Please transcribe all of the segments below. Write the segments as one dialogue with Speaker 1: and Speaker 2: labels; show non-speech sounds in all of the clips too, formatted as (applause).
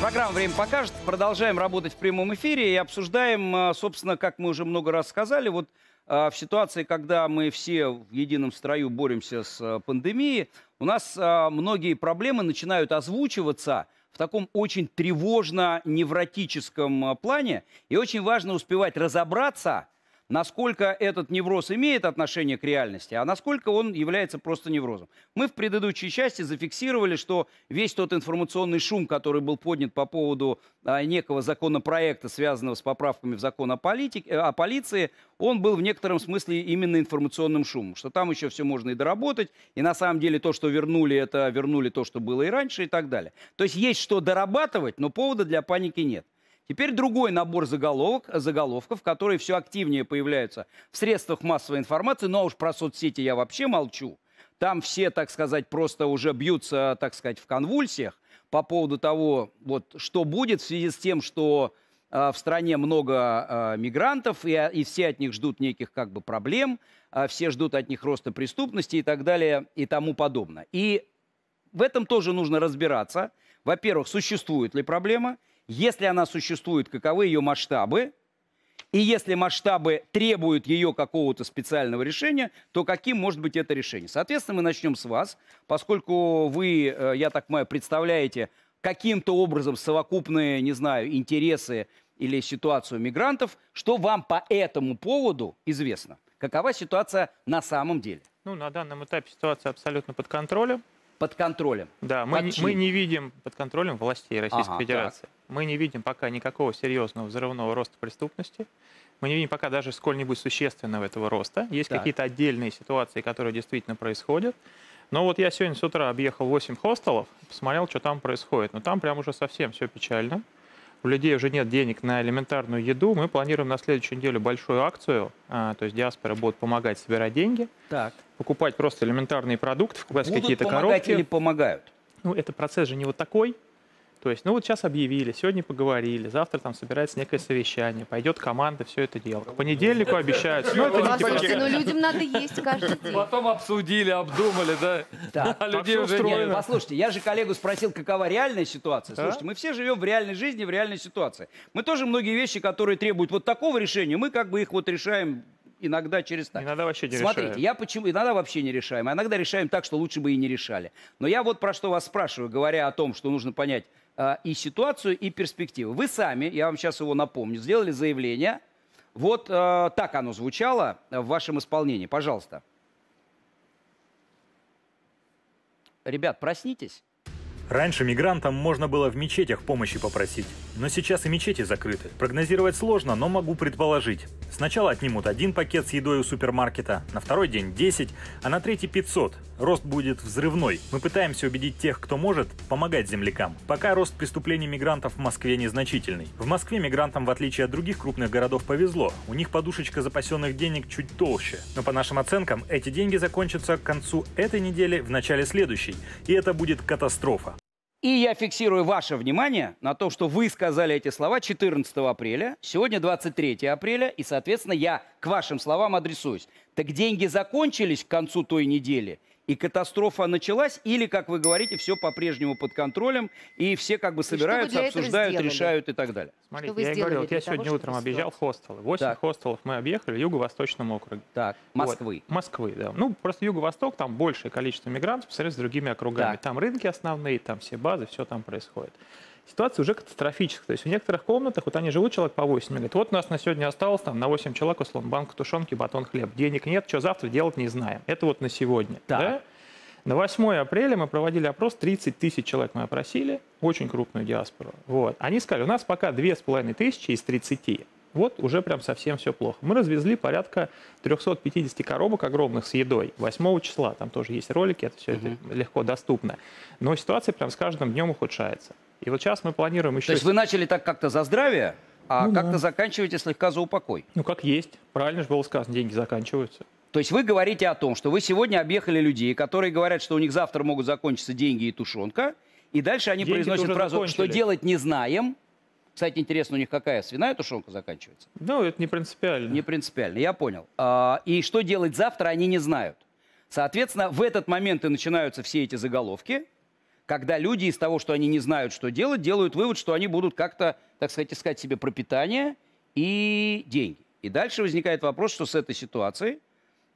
Speaker 1: Программа «Время покажет». Продолжаем работать в прямом эфире и обсуждаем, а, собственно, как мы уже много раз сказали, вот а, в ситуации, когда мы все в едином строю боремся с а, пандемией, у нас многие проблемы начинают озвучиваться в таком очень тревожно-невротическом плане. И очень важно успевать разобраться – насколько этот невроз имеет отношение к реальности, а насколько он является просто неврозом. Мы в предыдущей части зафиксировали, что весь тот информационный шум, который был поднят по поводу а, некого законопроекта, связанного с поправками в закон о, политике, э, о полиции, он был в некотором смысле именно информационным шумом, что там еще все можно и доработать, и на самом деле то, что вернули, это вернули то, что было и раньше и так далее. То есть есть что дорабатывать, но повода для паники нет. Теперь другой набор заголовок, заголовков, которые все активнее появляются в средствах массовой информации, но уж про соцсети я вообще молчу. Там все, так сказать, просто уже бьются, так сказать, в конвульсиях по поводу того, вот, что будет в связи с тем, что э, в стране много э, мигрантов, и, и все от них ждут неких как бы проблем, э, все ждут от них роста преступности и так далее и тому подобное. И в этом тоже нужно разбираться. Во-первых, существует ли проблема – если она существует, каковы ее масштабы, и если масштабы требуют ее какого-то специального решения, то каким может быть это решение? Соответственно, мы начнем с вас, поскольку вы, э, я так понимаю, представляете каким-то образом совокупные, не знаю, интересы или ситуацию мигрантов. Что вам по этому поводу известно? Какова ситуация на самом деле?
Speaker 2: Ну, на данном этапе ситуация абсолютно под контролем
Speaker 1: под контролем.
Speaker 2: Да, мы, мы не видим под контролем властей Российской ага, Федерации. Так. Мы не видим пока никакого серьезного взрывного роста преступности. Мы не видим пока даже сколь-нибудь существенного этого роста. Есть какие-то отдельные ситуации, которые действительно происходят. Но вот я сегодня с утра объехал 8 хостелов, посмотрел, что там происходит. Но там прям уже совсем все печально у людей уже нет денег на элементарную еду, мы планируем на следующую неделю большую акцию, а, то есть диаспора будет помогать собирать деньги, так. покупать просто элементарные продукты, покупать какие-то коробки.
Speaker 1: или помогают?
Speaker 2: Ну, это процесс же не вот такой. То есть, ну вот сейчас объявили, сегодня поговорили, завтра там собирается некое совещание, пойдет команда, все это дело. К понедельнику обещают.
Speaker 3: Ну, это не типа... Но людям надо есть каждый день.
Speaker 4: Потом обсудили, обдумали, да?
Speaker 1: Да. А людей уже нет. Послушайте, я же коллегу спросил, какова реальная ситуация. Слушайте, мы все живем в реальной жизни, в реальной ситуации. Мы тоже многие вещи, которые требуют вот такого решения, мы как бы их вот решаем иногда через так.
Speaker 2: Иногда вообще не
Speaker 1: Смотрите,
Speaker 2: решаем.
Speaker 1: я почему иногда вообще не решаем, а иногда решаем так, что лучше бы и не решали. Но я вот про что вас спрашиваю, говоря о том, что нужно понять и ситуацию, и перспективу. Вы сами, я вам сейчас его напомню, сделали заявление. Вот э, так оно звучало в вашем исполнении. Пожалуйста. Ребят, проснитесь.
Speaker 5: Раньше мигрантам можно было в мечетях помощи попросить, но сейчас и мечети закрыты. Прогнозировать сложно, но могу предположить. Сначала отнимут один пакет с едой у супермаркета, на второй день 10, а на третий 500. Рост будет взрывной. Мы пытаемся убедить тех, кто может, помогать землякам. Пока рост преступлений мигрантов в Москве незначительный. В Москве мигрантам, в отличие от других крупных городов, повезло. У них подушечка запасенных денег чуть толще. Но по нашим оценкам, эти деньги закончатся к концу этой недели, в начале следующей. И это будет катастрофа.
Speaker 1: И я фиксирую ваше внимание на том, что вы сказали эти слова 14 апреля, сегодня 23 апреля, и, соответственно, я к вашим словам адресуюсь. Так деньги закончились к концу той недели – и катастрофа началась, или, как вы говорите, все по-прежнему под контролем, и все как бы собираются, обсуждают, решают и так далее.
Speaker 2: Смотрите, я говорил, вот я сегодня утром объезжал хостелы. Восемь хостелов мы объехали в Юго-Восточном округе.
Speaker 1: Так, Москвы.
Speaker 2: Вот. Москвы, да. Ну, просто Юго-Восток, там большее количество мигрантов по сравнению с другими округами. Так. Там рынки основные, там все базы, все там происходит ситуация уже катастрофическая. То есть в некоторых комнатах, вот они живут человек по 8, говорят, вот у нас на сегодня осталось там на 8 человек, условно, банк тушенки, батон хлеб. Денег нет, что завтра делать не знаем. Это вот на сегодня. Так. Да? На 8 апреля мы проводили опрос, 30 тысяч человек мы опросили, очень крупную диаспору. Вот. Они сказали, у нас пока 2,5 тысячи из 30. Вот уже прям совсем все плохо. Мы развезли порядка 350 коробок огромных с едой 8 числа. Там тоже есть ролики, это все угу. это легко доступно. Но ситуация прям с каждым днем ухудшается. И вот сейчас мы планируем еще...
Speaker 1: То есть вы начали так как-то за здравие, а ну, как-то да. заканчиваете слегка за упокой?
Speaker 2: Ну, как есть. Правильно же было сказано, деньги заканчиваются.
Speaker 1: То есть вы говорите о том, что вы сегодня объехали людей, которые говорят, что у них завтра могут закончиться деньги и тушенка, и дальше они деньги произносят фразу, закончили. что делать не знаем. Кстати, интересно, у них какая свиная тушенка заканчивается?
Speaker 2: Ну, это не принципиально.
Speaker 1: Не принципиально, я понял. А, и что делать завтра, они не знают. Соответственно, в этот момент и начинаются все эти заголовки. Когда люди из того, что они не знают, что делать, делают вывод, что они будут как-то, так сказать, искать себе пропитание и деньги. И дальше возникает вопрос, что с этой ситуацией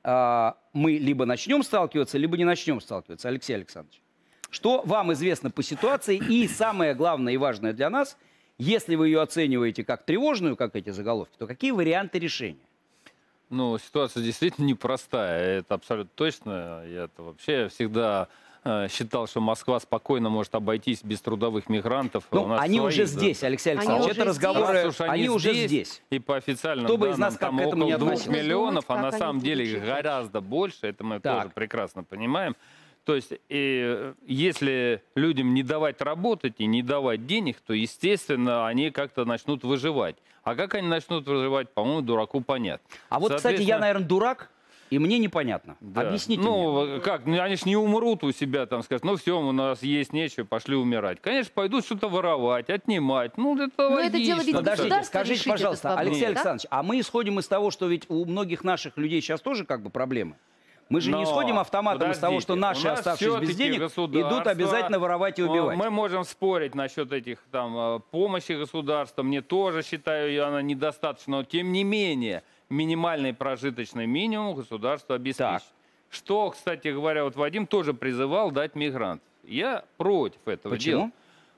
Speaker 1: а, мы либо начнем сталкиваться, либо не начнем сталкиваться. Алексей Александрович, что вам известно по ситуации? И самое главное и важное для нас, если вы ее оцениваете как тревожную, как эти заголовки, то какие варианты решения?
Speaker 4: Ну, ситуация действительно непростая, это абсолютно точно. Я это вообще всегда э, считал, что Москва спокойно может обойтись без трудовых мигрантов.
Speaker 1: Ну, они
Speaker 4: свои,
Speaker 1: уже
Speaker 4: да.
Speaker 1: здесь, Алексей
Speaker 3: Они
Speaker 1: Александрович.
Speaker 3: уже
Speaker 1: Это
Speaker 3: здесь.
Speaker 1: разговоры,
Speaker 4: Раз уж
Speaker 1: они, уже здесь.
Speaker 4: И по официальным
Speaker 1: Кто бы из
Speaker 4: данным,
Speaker 1: нас
Speaker 4: там около
Speaker 1: не
Speaker 4: двух миллионов, а на
Speaker 3: они
Speaker 4: самом деле их гораздо больше, это мы
Speaker 1: Так.
Speaker 4: тоже прекрасно понимаем. То есть, и э, если людям не давать работать и не давать денег, то, естественно, они как-то начнут выживать. А как они начнут выживать, по-моему, дураку понятно.
Speaker 1: А вот, кстати, я, наверное, дурак, и мне непонятно.
Speaker 4: да.
Speaker 1: Объясните мне.
Speaker 4: Ну, как, ну, они же не умрут у себя, там, скажут, ну все, у нас есть нечего, пошли умирать. Конечно, пойдут что-то воровать, отнимать. Ну, это
Speaker 3: Но это дело
Speaker 4: логично.
Speaker 3: ведь
Speaker 1: Подождите, скажите, пожалуйста,
Speaker 3: вопрос,
Speaker 1: Алексей
Speaker 3: да?
Speaker 1: Александрович, а мы исходим из того, что ведь у многих наших людей сейчас тоже как бы проблемы. Мы же не
Speaker 4: Но,
Speaker 1: исходим автоматом из того, что наши, оставшись без денег, идут обязательно воровать и убивать.
Speaker 4: Мы можем спорить насчет этих там э, помощи государства. Мне тоже считаю, я она недостаточно. Но тем не менее, минимальный прожиточный минимум государство обеспечит.
Speaker 1: Так.
Speaker 4: Что, кстати говоря, вот Вадим тоже призывал дать мигрантов. Я против этого
Speaker 1: Почему?
Speaker 4: дела.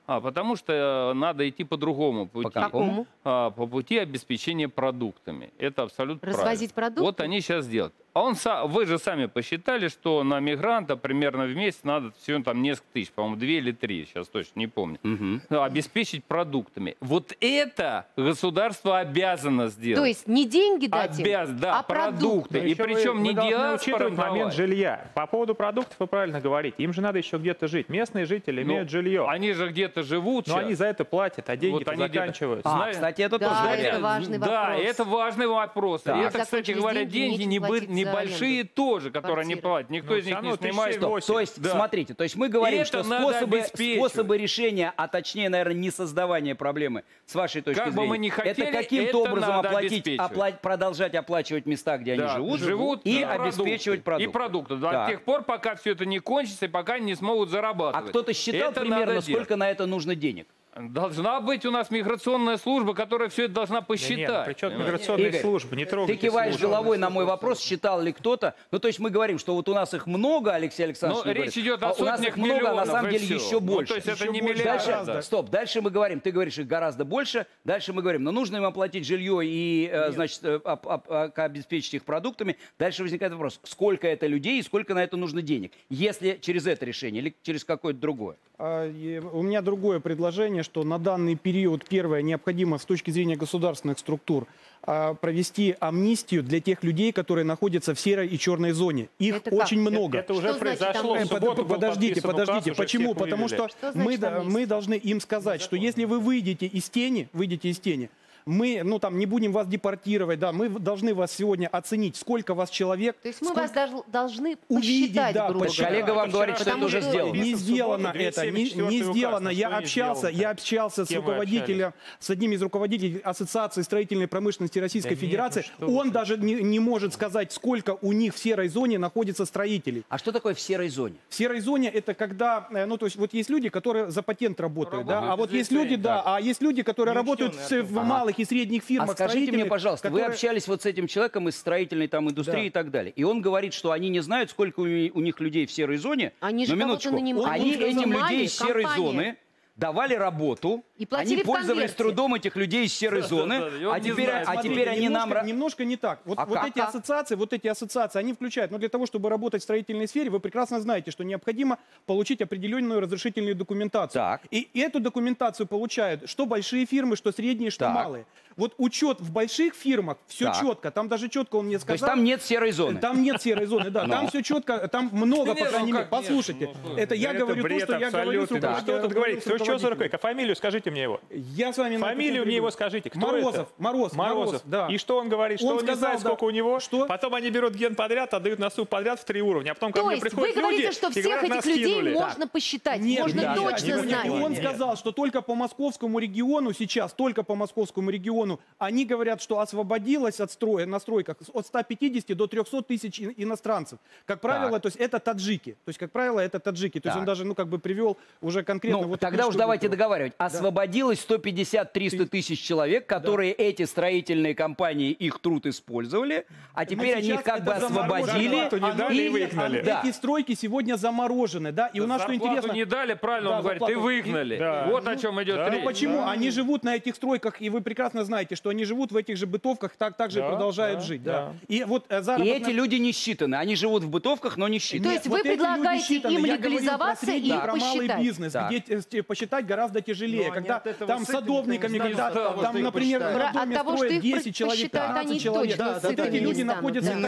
Speaker 4: А, потому что э, надо идти по другому пути.
Speaker 1: какому?
Speaker 4: А, по пути обеспечения продуктами. Это абсолютно
Speaker 3: Развозить
Speaker 4: правильно.
Speaker 3: продукты?
Speaker 4: Вот они сейчас делают. А он, вы же сами посчитали, что на мигранта примерно в месяц надо всего там несколько тысяч, по-моему, две или три, сейчас точно не помню,
Speaker 1: Мгм.
Speaker 4: обеспечить продуктами. Вот это государство обязано сделать.
Speaker 3: То есть не деньги дать им,
Speaker 4: Обяз- да,
Speaker 3: а
Speaker 4: продукты.
Speaker 2: Но
Speaker 4: И причем
Speaker 2: вы
Speaker 4: не диаспора
Speaker 2: учитывать момент жилья. По поводу продуктов вы правильно говорите. Им же надо еще где-то жить. Местные жители
Speaker 4: Ну,
Speaker 2: имеют жилье.
Speaker 4: Они же где-то живут
Speaker 2: Но
Speaker 4: щас.
Speaker 2: они за это платят, а деньги
Speaker 4: Вот они
Speaker 2: заканчиваются.
Speaker 1: А,
Speaker 4: Знаете-
Speaker 1: кстати, это
Speaker 3: Да,
Speaker 1: тоже
Speaker 3: это важный
Speaker 4: да,
Speaker 3: вопрос.
Speaker 4: это важный вопрос.
Speaker 1: Так.
Speaker 4: И это, кстати говоря,
Speaker 3: деньги, платить за
Speaker 4: небольшие
Speaker 3: аренду
Speaker 4: тоже, которые не
Speaker 3: квартиры.
Speaker 4: платят. Никто
Speaker 2: Ну,
Speaker 4: из них не снимает.
Speaker 1: то есть,
Speaker 4: Да.
Speaker 1: смотрите, то есть мы говорим,
Speaker 4: Это
Speaker 1: что способы, способы решения, а точнее, наверное, не создавания проблемы, с вашей точки
Speaker 4: Как бы
Speaker 1: зрения,
Speaker 4: мы ни хотели,
Speaker 1: это каким-то образом оплатить, опла- продолжать оплачивать места, где
Speaker 4: Да,
Speaker 1: они живут, и
Speaker 4: на
Speaker 1: обеспечивать продукты.
Speaker 4: И продукты. До
Speaker 1: Так.
Speaker 4: тех пор, пока все это не кончится, и пока они не смогут
Speaker 1: А
Speaker 4: зарабатывать.
Speaker 1: кто-то считал
Speaker 4: Это
Speaker 1: примерно, сколько на это нужно денег?
Speaker 4: Должна быть у нас миграционная служба, которая все это должна
Speaker 2: Да
Speaker 4: посчитать.
Speaker 2: нет, причем
Speaker 4: понимаете?
Speaker 2: миграционные
Speaker 1: Игорь,
Speaker 2: службы, не
Speaker 1: Ты
Speaker 2: трогайте
Speaker 1: киваешь
Speaker 2: службы.
Speaker 1: головой на мой вопрос, считал ли кто-то. Ну, то есть мы говорим, что вот у нас их много, Алексей Александрович.
Speaker 4: Но
Speaker 1: мне
Speaker 4: речь
Speaker 1: говорит,
Speaker 4: идет о
Speaker 1: а у нас их много, а на самом деле
Speaker 4: всё.
Speaker 1: еще
Speaker 4: Ну,
Speaker 1: больше.
Speaker 4: то есть это
Speaker 1: Еще
Speaker 4: не
Speaker 1: больше.
Speaker 4: миллиард,
Speaker 1: Дальше,
Speaker 4: да.
Speaker 1: стоп, дальше мы говорим, ты говоришь, их гораздо больше. Дальше мы говорим, но нужно им оплатить жилье и, э, значит, э, об- об- а- обеспечить их продуктами. Дальше возникает вопрос, сколько это людей и сколько на это нужно денег? Если через это решение или через какое-то другое?
Speaker 6: А, У меня другое предложение, что на данный период, первое, необходимо с точки зрения государственных структур а, провести амнистию для тех людей, которые находятся в серой и черной зоне. Их
Speaker 3: Это как?
Speaker 6: очень много.
Speaker 2: Это уже
Speaker 3: Что значит
Speaker 2: произошло. В субботу был
Speaker 6: подождите, подождите.
Speaker 2: указ,
Speaker 6: Почему? Потому
Speaker 2: вывели.
Speaker 6: что,
Speaker 3: Что
Speaker 6: мы,
Speaker 3: значит
Speaker 6: мы должны им сказать, что если вы выйдете из тени, выйдете из тени, мы, ну там, не будем вас депортировать, да, мы должны вас сегодня оценить, сколько вас человек,
Speaker 3: То есть мы
Speaker 6: сколько-
Speaker 3: вас дож- должны
Speaker 6: Увидеть,
Speaker 3: посчитать,
Speaker 6: да,
Speaker 3: грубо
Speaker 6: посчитать.
Speaker 3: говоря.
Speaker 1: Коллега вам говорит, что это уже сделано.
Speaker 6: Не сделано это, не,
Speaker 2: 274
Speaker 6: не сделано. Я общался, я общался с руководителем, с одним из руководителей Ассоциации строительной промышленности Российской
Speaker 2: Да нет,
Speaker 6: Федерации.
Speaker 2: ну вы,
Speaker 6: Он даже не, не может сказать, сколько у них в серой зоне находится строителей.
Speaker 1: А что такое в серой зоне?
Speaker 6: В серой зоне это когда, э, ну то есть вот есть люди, которые за патент работают, да, а вот есть люди, да, а есть люди, которые работают в, в малых и средних
Speaker 1: А
Speaker 6: фирмах.
Speaker 1: скажите мне, пожалуйста, вы
Speaker 6: которые-
Speaker 1: общались вот с этим человеком из строительной там индустрии
Speaker 6: Да.
Speaker 1: и так далее, и он говорит, что они не знают, сколько у, у них людей в серой зоне.
Speaker 3: Они же
Speaker 1: Но
Speaker 3: кого-то
Speaker 1: минуточку,
Speaker 3: нанимали.
Speaker 1: они
Speaker 3: Он
Speaker 1: этим людей из серой
Speaker 3: компания.
Speaker 1: зоны давали работу,
Speaker 3: И платили
Speaker 1: они пользовались трудом этих людей из серой зоны,
Speaker 4: да, и
Speaker 1: а теперь,
Speaker 4: знает.
Speaker 1: а
Speaker 6: Смотрите,
Speaker 1: теперь они нам...
Speaker 6: немножко,
Speaker 1: ра-
Speaker 6: немножко не так. Вот,
Speaker 1: А
Speaker 6: вот
Speaker 1: как?
Speaker 6: эти ассоциации, вот эти ассоциации, они включают. Но для того, чтобы работать в строительной сфере, вы прекрасно знаете, что необходимо получить определенную разрешительную документацию.
Speaker 1: Так.
Speaker 6: И эту документацию получают что большие фирмы, что средние, что
Speaker 1: Так.
Speaker 6: малые. Вот учет в больших фирмах все
Speaker 1: Так.
Speaker 6: четко. Там даже четко он мне
Speaker 1: То есть
Speaker 6: сказал.
Speaker 1: там нет серой зоны.
Speaker 6: Там нет серой зоны, да. (laughs)
Speaker 1: Но.
Speaker 6: Там все четко, там много,
Speaker 4: Да
Speaker 6: по
Speaker 4: нет,
Speaker 6: крайней
Speaker 4: ну
Speaker 6: мере. Послушайте,
Speaker 4: Ну,
Speaker 6: это я
Speaker 2: Да
Speaker 6: говорю то, что я говорю руководителем-
Speaker 2: Что тут говорить? Кто что за
Speaker 6: руководителем.
Speaker 2: рукой? Фамилию скажите мне его.
Speaker 6: Я с вами
Speaker 2: Фамилию мне его скажите. Кто
Speaker 6: Морозов? Мороз,
Speaker 2: Морозов.
Speaker 6: Мороз, да.
Speaker 2: И что он говорит? Что
Speaker 6: Он
Speaker 2: он, не
Speaker 6: сказал,
Speaker 2: знает,
Speaker 6: да.
Speaker 2: сколько у него?
Speaker 6: Что?
Speaker 2: Потом они берут ген подряд, отдают на суд подряд в три уровня. А потом ко мне приходят
Speaker 3: говорите,
Speaker 2: люди
Speaker 3: что
Speaker 2: и
Speaker 3: всех этих людей можно посчитать, можно точно знать.
Speaker 6: И он сказал, что только по московскому региону сейчас, только по московскому региону, они говорят, что освободилось от строя на стройках от 150 до 300 тысяч ин- иностранцев. Как правило,
Speaker 1: Так.
Speaker 6: то есть это таджики. То есть, как правило, это таджики. То есть
Speaker 1: Так.
Speaker 6: он даже, ну, как бы привел уже конкретно
Speaker 1: Ну,
Speaker 6: вот
Speaker 1: тогда уж давайте
Speaker 6: привел.
Speaker 1: договаривать. Освободилось 150-300 тысяч человек, которые эти строительные компании их труд использовали, а теперь
Speaker 6: А
Speaker 1: они
Speaker 6: сейчас
Speaker 1: их как бы освободили.
Speaker 2: Дали и выгнали.
Speaker 1: Да.
Speaker 6: Эти стройки сегодня заморожены, да, и у нас что интересно...
Speaker 4: не дали, правильно
Speaker 6: Да,
Speaker 4: он говорит, и выгнали.
Speaker 2: Да.
Speaker 4: Вот о чем идет
Speaker 2: да.
Speaker 4: речь.
Speaker 6: Ну почему?
Speaker 2: Да.
Speaker 6: Они живут на этих стройках, и вы прекрасно знаете, что они живут в этих же бытовках, так, так же
Speaker 2: Да,
Speaker 6: продолжают
Speaker 2: да,
Speaker 6: жить.
Speaker 2: да.
Speaker 6: Да. И вот э,
Speaker 1: И
Speaker 6: заработная-
Speaker 1: эти люди не считаны. Они живут в бытовках, но не считаны.
Speaker 3: То
Speaker 6: Нет,
Speaker 3: есть
Speaker 6: вот
Speaker 3: вы предлагаете им
Speaker 6: про
Speaker 3: легализоваться
Speaker 6: средний,
Speaker 3: и
Speaker 6: про малый
Speaker 3: посчитать.
Speaker 6: бизнес,
Speaker 1: Так.
Speaker 6: где э, посчитать гораздо тяжелее.
Speaker 7: Но
Speaker 6: когда там садовниками,
Speaker 7: не
Speaker 6: когда там, например,
Speaker 7: посчитают.
Speaker 6: на
Speaker 3: От
Speaker 6: доме
Speaker 3: того, что
Speaker 6: строят
Speaker 3: их
Speaker 6: 10 человек,
Speaker 3: посчитают,
Speaker 6: 15
Speaker 3: они
Speaker 6: человек. Да, да,
Speaker 3: сытыми
Speaker 6: эти люди находятся
Speaker 3: да.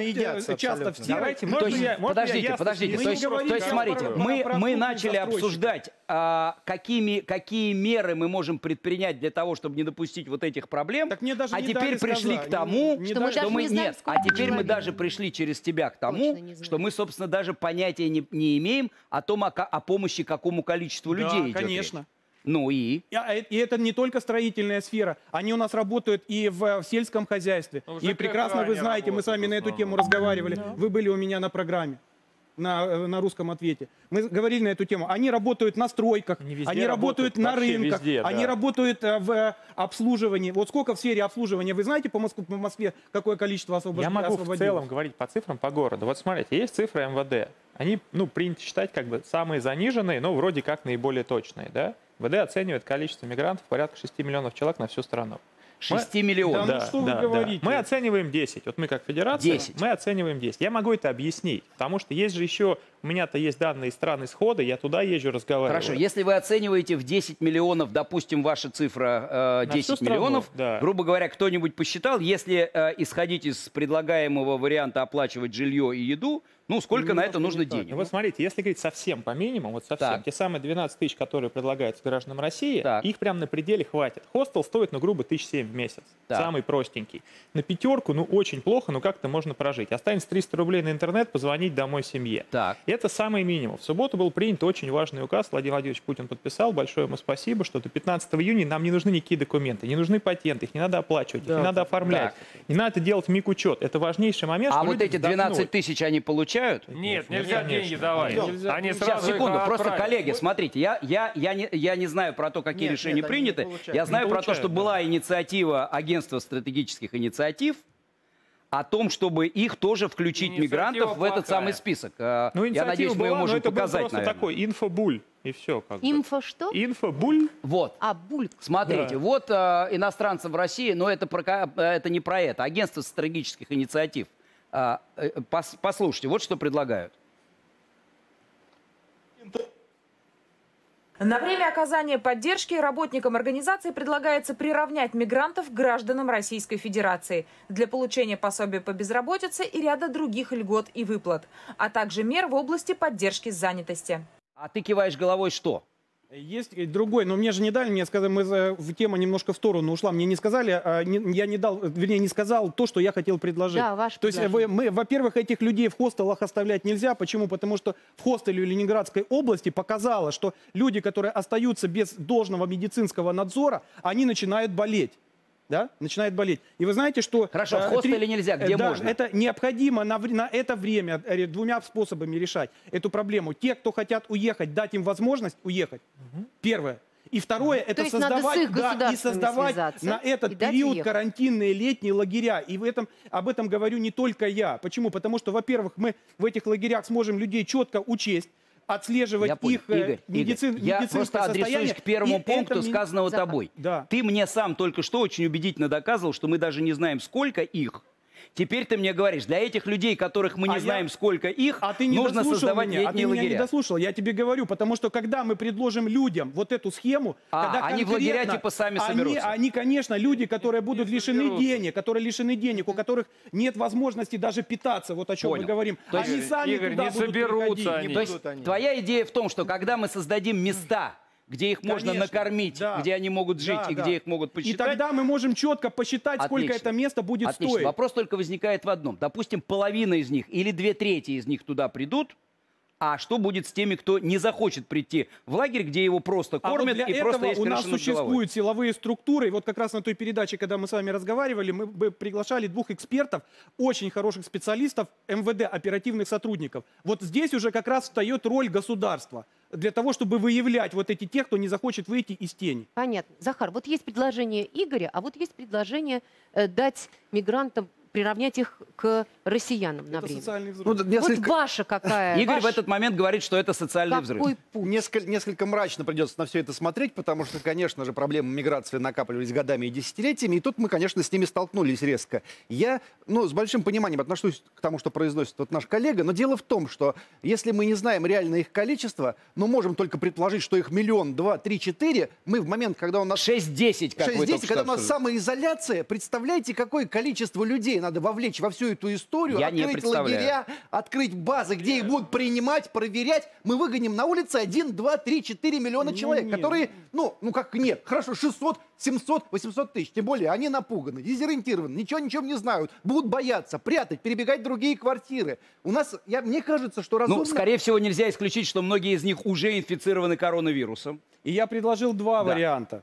Speaker 6: э, часто в.
Speaker 2: Давайте,
Speaker 1: подождите, подождите. То есть,
Speaker 6: про-
Speaker 1: смотрите,
Speaker 6: про-
Speaker 1: мы,
Speaker 6: про
Speaker 1: начали обсуждать, а, какими, какие меры мы можем предпринять для того, чтобы не допустить вот этих проблем.
Speaker 6: Так мне даже
Speaker 1: а
Speaker 6: не
Speaker 1: теперь
Speaker 6: дали
Speaker 1: пришли
Speaker 6: сказать.
Speaker 1: к тому,
Speaker 6: Не- не
Speaker 3: Что мы даже
Speaker 1: что мы
Speaker 3: не знаем,
Speaker 1: нет, а теперь мы
Speaker 3: человек.
Speaker 1: даже пришли через тебя к тому,
Speaker 3: не
Speaker 1: что мы, собственно, даже понятия не, не имеем о том, о, о помощи какому количеству
Speaker 6: Да,
Speaker 1: людей идет речь.
Speaker 6: конечно.
Speaker 1: Ну и?
Speaker 6: И, а, И это не только строительная сфера. Они у нас работают и в, в сельском хозяйстве.
Speaker 4: Ну,
Speaker 6: и прекрасно вы знаете, мы с вами на эту тему разговаривали. Вы были у меня на программе. На, э, на русском ответе. Мы говорили на эту тему. Они работают на стройках,
Speaker 2: Они
Speaker 6: работают,
Speaker 2: работают,
Speaker 6: на рынках,
Speaker 2: везде, да.
Speaker 6: они работают э, в э, обслуживании. Вот сколько в сфере обслуживания, вы знаете по Москве, по Москве какое количество освобож...
Speaker 2: Я могу в целом говорить по цифрам по городу. Вот смотрите, есть цифры МВД. Они, ну, принято считать как бы самые заниженные, но вроде как наиболее точные, да? МВД оценивает количество мигрантов порядка 6 миллионов человек на всю страну.
Speaker 1: 6 миллионов.
Speaker 6: Да, ну что вы говорите?
Speaker 2: Мы оцениваем 10. Вот мы как федерация,
Speaker 1: 10.
Speaker 2: мы оцениваем 10. Я могу это объяснить, потому что есть же еще, у меня-то есть данные из стран исхода, я туда езжу, разговариваю.
Speaker 1: Хорошо, если вы оцениваете в 10 миллионов, допустим, ваша цифра э,
Speaker 2: На
Speaker 1: 10
Speaker 2: всю страну,
Speaker 1: миллионов,
Speaker 2: да.
Speaker 1: грубо говоря, кто-нибудь посчитал, если э, исходить из предлагаемого варианта оплачивать жилье и еду, ну, сколько на это нужно
Speaker 2: Ну,
Speaker 1: денег?
Speaker 2: вот смотрите, если говорить совсем по минимуму, вот совсем,
Speaker 1: Так.
Speaker 2: те самые 12 тысяч, которые предлагаются гражданам России,
Speaker 1: Так.
Speaker 2: их прям на пределе хватит. Хостел стоит, ну, грубо, тысяч семь в месяц.
Speaker 1: Так.
Speaker 2: Самый простенький. На пятерку, ну, очень плохо, но как-то можно прожить. Останется 300 рублей на интернет, позвонить домой семье.
Speaker 1: Так.
Speaker 2: Это самый минимум. В субботу был принят очень важный указ, Владимир Владимирович Путин подписал, большое ему спасибо, что до 15 июня нам не нужны никакие документы, не нужны патенты, их не надо оплачивать, их
Speaker 6: Да.
Speaker 2: не надо оформлять, не надо делать миг учет. Это важнейший момент,
Speaker 1: А вот эти 12 тысяч они получают?
Speaker 4: Нет,
Speaker 2: Ну,
Speaker 4: нельзя
Speaker 2: конечно.
Speaker 4: деньги давать.
Speaker 6: Нельзя.
Speaker 4: Они
Speaker 6: Сейчас,
Speaker 4: сразу
Speaker 1: Сейчас, секунду, просто, коллеги, смотрите, я, я, я, не, я не знаю про то, какие
Speaker 7: Нет,
Speaker 1: решения
Speaker 7: нет, не
Speaker 1: приняты. Я
Speaker 7: Не
Speaker 1: знаю про то, что
Speaker 2: да.
Speaker 1: была инициатива Агентства стратегических инициатив о том, чтобы их тоже включить
Speaker 4: Инициатива
Speaker 1: мигрантов в этот
Speaker 4: плохая.
Speaker 1: самый список. Э,
Speaker 2: Ну,
Speaker 1: я надеюсь, мы
Speaker 2: была,
Speaker 1: ее
Speaker 2: но
Speaker 1: можем
Speaker 2: это был
Speaker 1: показать,
Speaker 2: просто
Speaker 1: наверное.
Speaker 2: такой инфобуль, и все. Как бы.
Speaker 3: Инфо что?
Speaker 2: Инфобуль.
Speaker 1: Вот.
Speaker 3: А, бульк.
Speaker 1: Смотрите,
Speaker 2: Да.
Speaker 1: вот э, иностранцам в России, но это, про, э, это не про это, агентство стратегических инициатив. А, э, пос- послушайте, вот что предлагают.
Speaker 8: На время оказания поддержки работникам организации предлагается приравнять мигрантов к гражданам Российской Федерации для получения пособия по безработице и ряда других льгот и выплат, а также мер в области поддержки занятости.
Speaker 1: А ты киваешь головой что?
Speaker 6: Есть и другой, но мне же не дали, мне сказали, мы тема немножко в сторону ушла, мне не сказали, а, не- я не дал, вернее, не сказал то, что я хотел предложить.
Speaker 3: Да, ваше
Speaker 6: То есть, вы-
Speaker 3: предложение.
Speaker 6: мы, во-первых, этих людей в хостелах оставлять нельзя. Почему? Потому что в хостеле Ленинградской области показало, что люди, которые остаются без должного медицинского надзора, они начинают болеть. Да? Начинает болеть. И вы знаете, что...
Speaker 1: Хорошо, в
Speaker 6: э,
Speaker 1: хостеле
Speaker 6: три-
Speaker 1: нельзя,
Speaker 6: э,
Speaker 1: где
Speaker 6: да,
Speaker 1: можно?
Speaker 6: Это необходимо на, на это время э, двумя способами решать эту проблему. Те, кто хотят уехать, дать им возможность уехать. Первое. И второе, это
Speaker 3: есть надо с
Speaker 6: создавать,
Speaker 3: их
Speaker 6: да, и создавать на этот
Speaker 3: и
Speaker 6: период карантинные летние лагеря. И в этом, об этом говорю не только я. Почему? Потому что, во-первых, мы в этих лагерях сможем людей четко учесть, отслеживать
Speaker 1: Я понял.
Speaker 6: их э,
Speaker 1: Игорь,
Speaker 6: медицин-
Speaker 1: Игорь, я просто адресуюсь к первому
Speaker 6: И
Speaker 1: пункту,
Speaker 6: это
Speaker 1: сказанного
Speaker 3: Запад.
Speaker 1: тобой.
Speaker 6: Да.
Speaker 1: Ты мне сам только что очень убедительно доказывал, что мы даже не знаем, сколько их. Теперь ты мне говоришь, для этих людей, которых мы не
Speaker 6: А я-
Speaker 1: знаем, сколько их,
Speaker 6: А ты не
Speaker 1: нужно создавать
Speaker 6: меня, а ты
Speaker 1: летние
Speaker 6: меня не
Speaker 1: лагеря.
Speaker 6: дослушал. Я тебе говорю, потому что когда мы предложим людям вот эту схему,
Speaker 1: А,
Speaker 6: когда
Speaker 1: они в лагеря типа сами
Speaker 6: они,
Speaker 1: соберутся.
Speaker 6: Они, конечно, люди, которые будут лишены
Speaker 4: соберутся.
Speaker 6: денег, которые лишены денег, у которых нет возможности даже питаться, вот о чем
Speaker 1: Понял.
Speaker 6: мы говорим.
Speaker 1: То есть,
Speaker 6: они сами
Speaker 4: Игорь,
Speaker 6: туда
Speaker 4: не
Speaker 6: будут
Speaker 4: соберутся
Speaker 6: приходить.
Speaker 4: они.
Speaker 1: То есть
Speaker 7: будут они.
Speaker 1: твоя идея в том, что когда мы создадим места, где их можно
Speaker 6: Конечно,
Speaker 1: накормить,
Speaker 6: да.
Speaker 1: где они могут жить
Speaker 6: Да,
Speaker 1: и
Speaker 6: да.
Speaker 1: где их могут
Speaker 6: И
Speaker 1: посчитать.
Speaker 6: тогда мы можем четко посчитать, сколько
Speaker 1: Отлично.
Speaker 6: это место будет
Speaker 1: Отлично.
Speaker 6: стоить.
Speaker 1: Вопрос только возникает в одном. Допустим, половина из них или две трети из них туда придут, а что будет с теми, кто не захочет прийти в лагерь, где его просто
Speaker 6: А вот
Speaker 1: кормят
Speaker 6: для
Speaker 1: и просто
Speaker 6: этого
Speaker 1: есть
Speaker 6: у нас
Speaker 1: над головой?
Speaker 6: существуют силовые структуры. И вот как раз на той передаче, когда мы с вами разговаривали, мы бы приглашали двух экспертов, очень хороших специалистов МВД, оперативных сотрудников. Вот здесь уже как раз встает роль государства для того, чтобы выявлять вот эти тех, кто не захочет выйти из тени.
Speaker 3: Понятно. Захар, вот есть предложение Игоря, а вот есть предложение э, дать мигрантам, приравнять их к россиянам на
Speaker 6: Это
Speaker 3: время.
Speaker 6: социальный взрыв.
Speaker 7: Ну, несколько,
Speaker 3: Вот ваша какая? (laughs)
Speaker 1: Игорь
Speaker 3: ваш
Speaker 1: в этот момент говорит, что это социальный взрыв.
Speaker 3: какой путь?
Speaker 7: несколько, несколько мрачно придется на все это смотреть, потому что, конечно же, проблемы миграции накапливались годами и десятилетиями, и тут мы, конечно, с ними столкнулись резко. Я, ну, с большим пониманием отношусь к тому, что произносит вот наш коллега, но дело в том, что если мы не знаем реально их количество, но можем только предположить, что их миллион, два, три, четыре, мы в момент, когда у нас
Speaker 1: 6-10, как вы
Speaker 7: 6-10,
Speaker 1: только
Speaker 7: когда у нас самоизоляция, представляете, какое количество людей надо вовлечь во всю эту историю,
Speaker 1: Я не
Speaker 7: открыть
Speaker 1: представляю.
Speaker 7: лагеря, открыть базы, где их будут принимать, проверять. Мы выгоним на улице 1, 2, 3, 4 миллиона
Speaker 6: Ну,
Speaker 7: человек,
Speaker 6: нет.
Speaker 7: которые, ну, ну как нет, хорошо, 600, 700, 800 тысяч. Тем более они напуганы, дезориентированы, ничего ничего не знают, будут бояться, прятать, перебегать в другие квартиры. У нас, я, мне кажется, что разумно...
Speaker 1: Ну, скорее всего, нельзя исключить, что многие из них уже инфицированы коронавирусом.
Speaker 6: И я предложил два
Speaker 1: Да.
Speaker 6: варианта.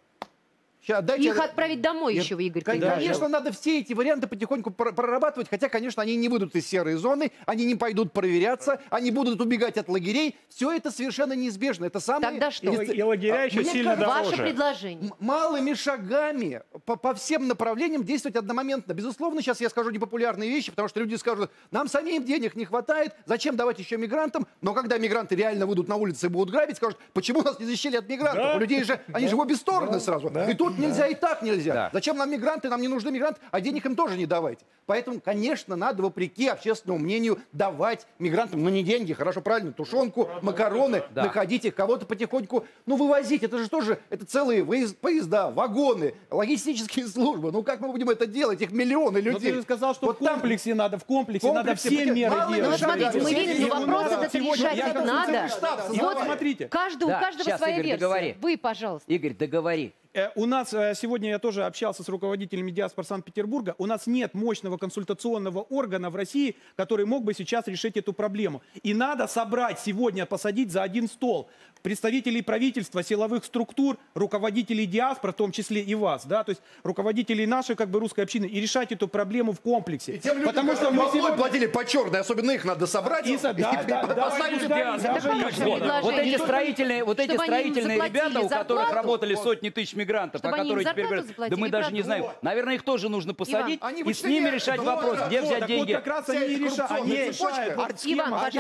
Speaker 7: Ща, дайте-
Speaker 3: Их отправить домой
Speaker 7: Нет,
Speaker 3: еще, Игорь.
Speaker 7: Кон-
Speaker 3: предложил.
Speaker 7: Конечно, надо все эти варианты потихоньку пр- прорабатывать, хотя, конечно, они не выйдут из серой зоны, они не пойдут проверяться, они будут убегать от лагерей. Все это совершенно неизбежно. Это самое...
Speaker 3: Тогда что?
Speaker 6: И, и лагеря
Speaker 7: А,
Speaker 6: еще
Speaker 7: мне
Speaker 6: сильно
Speaker 7: кажется,
Speaker 3: Ваше
Speaker 6: дороже.
Speaker 3: предложение.
Speaker 7: М- малыми шагами по, по всем направлениям действовать одномоментно. Безусловно, сейчас я скажу непопулярные вещи, потому что люди скажут, нам самим денег не хватает, зачем давать еще мигрантам? Но когда мигранты реально выйдут на улицы и будут грабить, скажут, почему нас не защитили от мигрантов?
Speaker 6: Да.
Speaker 7: У людей же, они же в обе стороны сразу. И тут нельзя, и так нельзя.
Speaker 1: Да.
Speaker 7: Зачем нам мигранты? Нам не нужны мигранты, а денег им тоже не давайте. Поэтому, конечно, надо, вопреки общественному мнению, давать мигрантам, ну не деньги, хорошо, правильно, тушенку, макароны,
Speaker 1: Да.
Speaker 7: находить их, кого-то потихоньку, ну вывозить. Это же тоже, это целые выезд- поезда, вагоны, логистические (laughs) службы. Ну как мы будем это делать? Их миллионы
Speaker 6: Но
Speaker 7: людей.
Speaker 6: ты же сказал, что
Speaker 7: Вот
Speaker 6: в
Speaker 7: там-
Speaker 6: комплексе надо, в комплексе,
Speaker 7: В
Speaker 6: надо
Speaker 7: комплексе,
Speaker 6: все меры
Speaker 3: Ну вот
Speaker 6: делать.
Speaker 3: смотрите, мы видим, но
Speaker 6: у
Speaker 3: вопрос этот
Speaker 6: сегодня-
Speaker 3: решать
Speaker 6: я
Speaker 3: надо.
Speaker 7: штаб
Speaker 3: Вот
Speaker 6: смотрите.
Speaker 3: каждый, у
Speaker 1: Да,
Speaker 3: каждого
Speaker 1: щас,
Speaker 3: своя
Speaker 1: Игорь,
Speaker 3: версия.
Speaker 1: договори.
Speaker 3: Вы, пожалуйста.
Speaker 1: Игорь, договори.
Speaker 6: Э, У нас э, сегодня я тоже общался с руководителями диаспор Санкт-Петербурга. У нас нет мощного консультационного органа в России, который мог бы сейчас решить эту проблему. И надо собрать сегодня, посадить за один стол представителей правительства, силовых структур, руководителей диаспор, в том числе и вас, да, то есть руководителей нашей как бы русской общины, и решать эту проблему в комплексе.
Speaker 7: И тем людям,
Speaker 6: Потому что мы сегодня...
Speaker 7: платили по черной, особенно их надо собрать
Speaker 6: И за- (laughs) да, да, да,
Speaker 7: поставить
Speaker 6: да, да,
Speaker 7: диаспору.
Speaker 6: да,
Speaker 1: Вот, эти строительные, вот эти строительные ребята, у которых работали сотни тысяч мигрантов,
Speaker 3: Чтобы
Speaker 1: о которых теперь говорят, да мы даже не знаем. Наверное, их тоже нужно посадить и с ними решать вопрос, где взять деньги.
Speaker 6: вот как раз они и решают,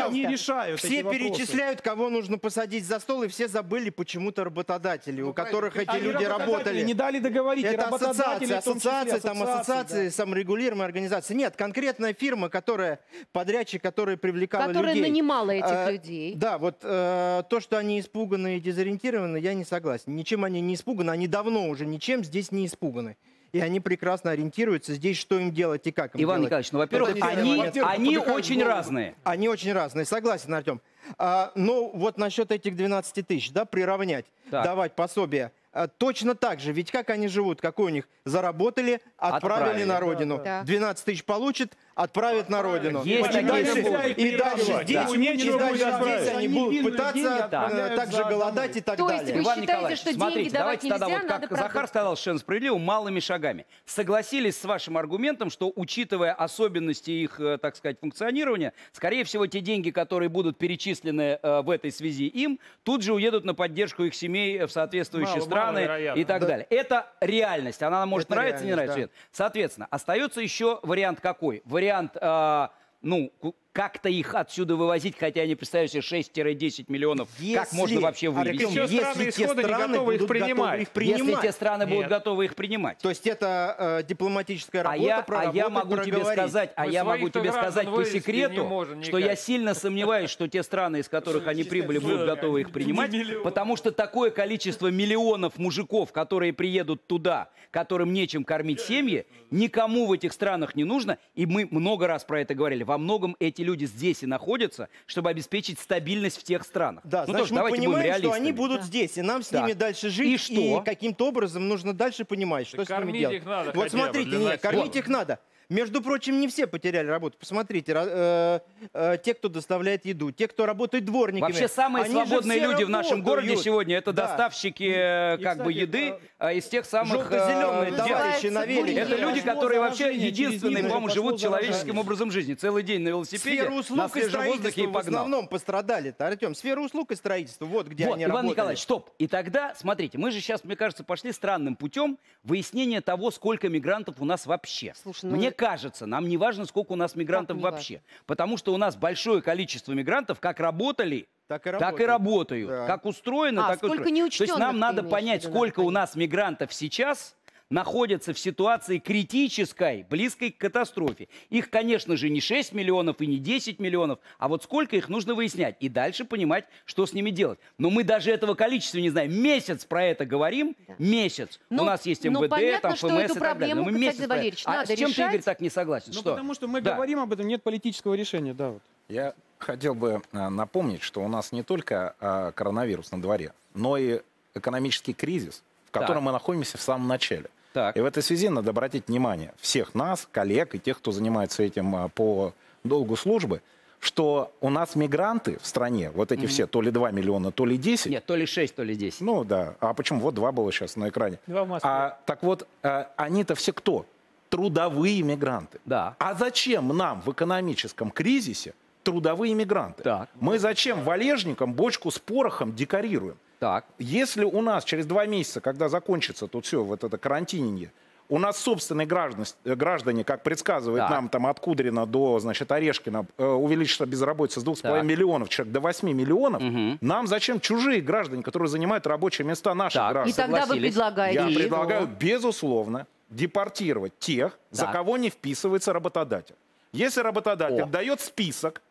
Speaker 6: они решают.
Speaker 9: Все перечисляют, кого нужно посадить за стол, и все забыли почему-то работодателей, у которых эти
Speaker 6: А
Speaker 9: люди
Speaker 6: работодатели
Speaker 9: работали.
Speaker 6: Не дали договорить,
Speaker 9: Это
Speaker 6: работодатели
Speaker 9: ассоциации, ассоциации, там ассоциации,
Speaker 6: да.
Speaker 9: саморегулируемые организации. Нет, конкретная фирма, которая, подрядчик, который привлекала
Speaker 3: Которая
Speaker 9: людей.
Speaker 3: нанимала этих
Speaker 9: Э,
Speaker 3: людей.
Speaker 9: Да, вот э, то, что они испуганы и дезориентированы, я не согласен. Ничем они не испуганы, они давно уже ничем здесь не испуганы. И они прекрасно ориентируются здесь, что им делать и как им
Speaker 1: Иван
Speaker 9: делать.
Speaker 1: Николаевич, ну, во-первых, они, они очень
Speaker 7: голову.
Speaker 1: разные.
Speaker 9: Они очень разные, согласен, Артем. А, ну, вот насчет этих 12 тысяч, да, приравнять,
Speaker 1: Так.
Speaker 9: давать пособие. А, точно так же, ведь как они живут, какой у них? Заработали, отправили,
Speaker 1: Отправили.
Speaker 9: на родину.
Speaker 3: да. Да.
Speaker 9: 12 тысяч получит, отправят на родину.
Speaker 1: Есть
Speaker 9: И дальше, и дальше
Speaker 6: Да.
Speaker 9: здесь,
Speaker 6: Да.
Speaker 9: и дальше здесь они будут пытаться
Speaker 6: деньги
Speaker 9: э,
Speaker 6: отправляют
Speaker 9: так же
Speaker 6: за
Speaker 9: голодать и так
Speaker 3: То есть
Speaker 9: далее.
Speaker 3: Вы
Speaker 1: Иван
Speaker 3: считаете,
Speaker 1: Николаевич,
Speaker 3: что деньги
Speaker 1: смотрите,
Speaker 3: давать
Speaker 1: давайте тогда
Speaker 3: нельзя,
Speaker 1: вот
Speaker 3: надо
Speaker 1: как Захар
Speaker 3: продукты?
Speaker 1: сказал совершенно справедливо, малыми шагами. Согласились с вашим аргументом, что учитывая особенности их, э, так сказать, функционирования, скорее всего, те деньги, которые будут перечислены э, в этой связи им, тут же уедут на поддержку их семей в соответствующие
Speaker 2: Мало-
Speaker 1: страны
Speaker 2: маловероятно.
Speaker 1: и так далее. Это реальность. Она может
Speaker 9: Это
Speaker 1: нравиться, не нравится.
Speaker 9: да.
Speaker 1: Соответственно, остается еще вариант какой? Вариант, э, ну, ку- как-то их отсюда вывозить, хотя они представляют себе 6-10 миллионов. как
Speaker 9: Если,
Speaker 1: можно вообще вывести?
Speaker 9: Артем,
Speaker 2: страны
Speaker 9: если те
Speaker 2: не
Speaker 9: страны
Speaker 2: готовы их
Speaker 9: будут
Speaker 2: принимать.
Speaker 9: готовы их
Speaker 1: Если
Speaker 9: принимать.
Speaker 1: те страны будут
Speaker 2: Нет.
Speaker 1: готовы их принимать.
Speaker 9: То есть это э, дипломатическая
Speaker 1: А
Speaker 9: работа,
Speaker 1: я, а я могу тебе сказать, а я могу тебе сказать по
Speaker 4: не
Speaker 1: секрету,
Speaker 4: можем
Speaker 1: что я сильно сомневаюсь, что те страны, из которых они прибыли, будут готовы их принимать, потому что такое количество миллионов мужиков, которые приедут туда, которым нечем кормить семьи, никому в этих странах не нужно, и мы много раз про это говорили. Во многом эти эти люди здесь и находятся, чтобы обеспечить стабильность в тех странах.
Speaker 9: Да,
Speaker 1: ну,
Speaker 9: значит,
Speaker 1: тоже
Speaker 9: мы
Speaker 1: давайте будем
Speaker 9: понимаем, что они будут
Speaker 3: Да.
Speaker 9: здесь, и нам с ними дальше
Speaker 1: И
Speaker 9: жить,
Speaker 1: что?
Speaker 9: каким-то образом нужно дальше понимать, что
Speaker 4: Так
Speaker 9: с ними
Speaker 4: кормить
Speaker 9: делать.
Speaker 4: их надо
Speaker 9: вот смотрите, нет, кормить их надо. Между прочим, не все потеряли работу. Посмотрите, э, э, те, кто доставляет еду, те, кто работает дворниками.
Speaker 1: Вообще самые
Speaker 9: они
Speaker 1: свободные люди в нашем городе сегодня это
Speaker 9: Да.
Speaker 1: доставщики э,
Speaker 6: И,
Speaker 1: как бы
Speaker 6: кстати,
Speaker 1: еды а, из тех самых
Speaker 9: Желто-зеленые
Speaker 1: э,
Speaker 9: товарищи на велике.
Speaker 1: Это люди, которые вообще единственные, по-моему, живут человеческим образом жизни. Целый день на велосипеде,
Speaker 9: Сфера
Speaker 1: на
Speaker 9: услуг и
Speaker 1: свежем воздухе и
Speaker 9: строительства в
Speaker 1: погнал.
Speaker 9: основном пострадали-то, Артем. Сфера услуг и строительства, вот где
Speaker 1: Вот,
Speaker 9: они
Speaker 1: Иван
Speaker 9: работали.
Speaker 1: Николаевич, стоп. И тогда, смотрите, мы же сейчас, мне кажется, пошли странным путем выяснения того, сколько мигрантов у нас вообще.
Speaker 3: Слушай, ну-
Speaker 1: Мне кажется, нам не важно, сколько у нас мигрантов вообще. Потому что у нас большое количество мигрантов как работали,
Speaker 9: Так и
Speaker 1: так и работают.
Speaker 9: Да.
Speaker 1: Как устроены,
Speaker 3: А,
Speaker 1: так и устроены. То есть нам надо понять, сколько
Speaker 3: надо
Speaker 1: у нас мигрантов сейчас находятся в ситуации критической, близкой к катастрофе. Их, конечно же, не 6 миллионов и не 10 миллионов, а вот сколько их нужно выяснять и дальше понимать, что с ними делать. Но мы даже этого количества не знаем. Месяц про это говорим, месяц.
Speaker 3: Ну,
Speaker 1: у нас есть
Speaker 3: ну,
Speaker 1: МВД,
Speaker 3: понятно,
Speaker 1: там
Speaker 3: что
Speaker 1: ФМС
Speaker 3: эту
Speaker 1: и так далее.
Speaker 3: проблему,
Speaker 1: Но мы месяц про это. А
Speaker 3: надо
Speaker 1: с чем ты,
Speaker 3: решать.
Speaker 1: Игорь, так не согласен?
Speaker 6: Ну,
Speaker 1: что?
Speaker 6: потому что мы
Speaker 1: Да.
Speaker 6: говорим об этом, нет политического решения, да. Вот.
Speaker 10: Я хотел бы э, напомнить, что у нас не только э, коронавирус на дворе, но и экономический кризис, в котором
Speaker 1: Так.
Speaker 10: мы находимся в самом начале.
Speaker 1: Так.
Speaker 10: И в этой связи надо обратить внимание всех нас, коллег и тех, кто занимается этим э, по долгу службы, что у нас мигранты в стране, вот эти все, то ли 2 миллиона, то ли 10,
Speaker 1: Нет, то ли 6, то ли 10.
Speaker 10: ну да, а почему? Вот два было сейчас на экране.
Speaker 2: Два в Москве.
Speaker 10: А, так вот, э, они-то все кто? Трудовые мигранты.
Speaker 1: Да.
Speaker 10: А зачем нам в экономическом кризисе трудовые мигранты?
Speaker 1: Так.
Speaker 10: Мы зачем валежникам бочку с порохом декорируем?
Speaker 1: Так.
Speaker 10: Если у нас через два месяца, когда закончится тут все, вот это карантинение, у нас собственные граждане, граждане как предсказывает
Speaker 1: Так.
Speaker 10: нам там от Кудрина до, значит, Орешкина, э, увеличится безработица с 2,5
Speaker 1: Так.
Speaker 10: миллионов человек до 8 миллионов,
Speaker 1: Мгм.
Speaker 10: нам зачем чужие граждане, которые занимают рабочие места наших
Speaker 1: Так.
Speaker 3: И
Speaker 10: граждан?
Speaker 3: тогда вы предлагаете...
Speaker 10: Я предлагаю, безусловно, депортировать тех, за
Speaker 1: Так.
Speaker 10: кого не вписывается работодатель. Если работодатель
Speaker 1: О.
Speaker 10: дает список,